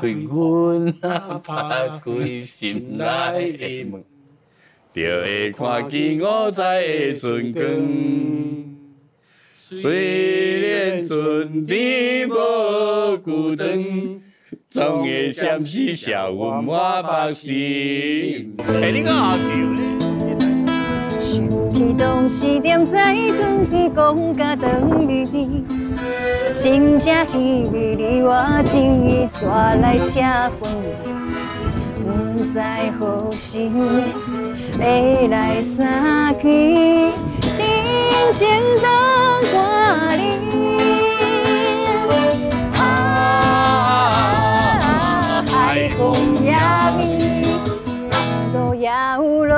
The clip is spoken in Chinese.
开阮啊打开心内的门，就会看见五彩的春光。虽然春天无久长，总会闪烁笑阮满目心。哎，你讲好笑咧？想起当时踮在船边讲甲长日子，真正稀微，离我情意煞内吃分，不知何时会来相聚，真情当万你。啊，海风扬起，浪涛摇落。